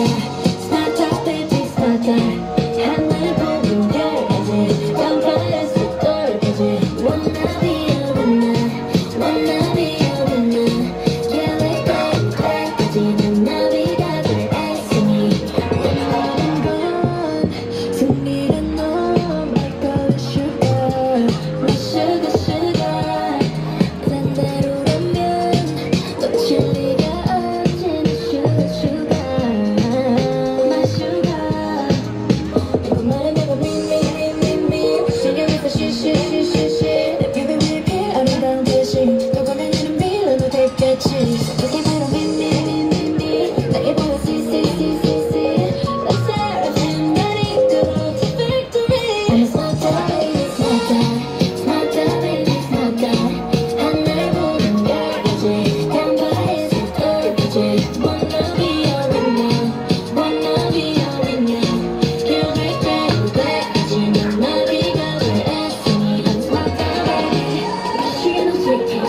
amor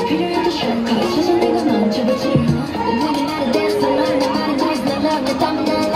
I'm not a dancer, I'm not a dancer, I'm I'm not a dancer, I'm I'm not a dancer, I'm